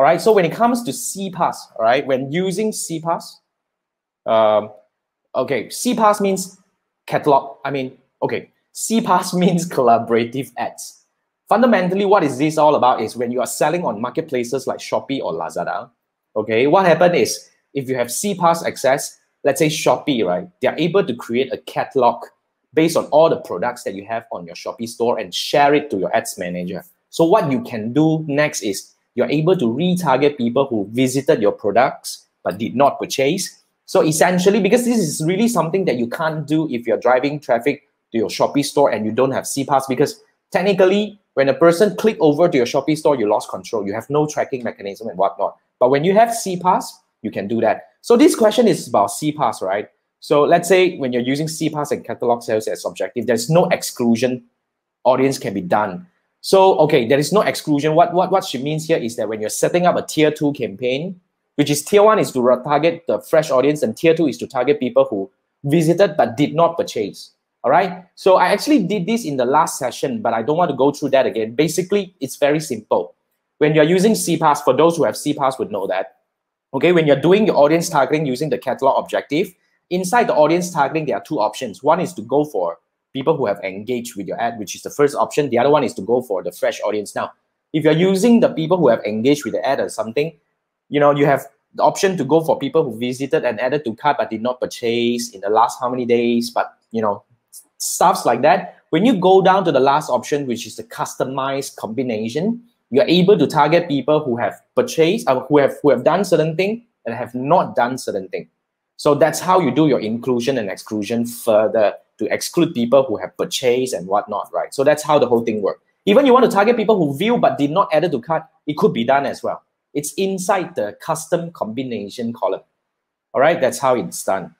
All right. So when it comes to CPAS, all right, when using CPAS, um, okay, CPAS means catalog. I mean, okay, CPAS means collaborative ads. Fundamentally, what is this all about is when you are selling on marketplaces like Shopee or Lazada, okay, what happened is if you have CPAS access, let's say Shopee, right, they are able to create a catalog based on all the products that you have on your Shopee store and share it to your ads manager. So what you can do next is you're able to retarget people who visited your products but did not purchase. So essentially, because this is really something that you can't do if you're driving traffic to your Shopee store and you don't have CPAS, because technically, when a person click over to your Shopee store, you lost control. You have no tracking mechanism and whatnot. But when you have CPAS, you can do that. So this question is about CPAS, right? So let's say when you're using CPAS and catalog sales as objective, there's no exclusion audience can be done. So, okay, there is no exclusion. What, what, what she means here is that when you're setting up a tier two campaign, which is tier one is to target the fresh audience and tier two is to target people who visited but did not purchase. All right. So I actually did this in the last session, but I don't want to go through that again. Basically, it's very simple. When you're using CPAS, for those who have CPAS would know that. Okay, when you're doing your audience targeting using the catalog objective, inside the audience targeting, there are two options. One is to go for people who have engaged with your ad, which is the first option. The other one is to go for the fresh audience. Now, if you're using the people who have engaged with the ad or something, you know, you have the option to go for people who visited and added to cart but did not purchase in the last how many days, but you know, stuffs like that. When you go down to the last option, which is the customized combination, you're able to target people who have purchased or uh, who have who have done certain thing and have not done certain thing. So that's how you do your inclusion and exclusion further to exclude people who have purchased and whatnot, right? So that's how the whole thing works. Even you want to target people who view but did not add it to cart, it could be done as well. It's inside the custom combination column. All right, that's how it's done.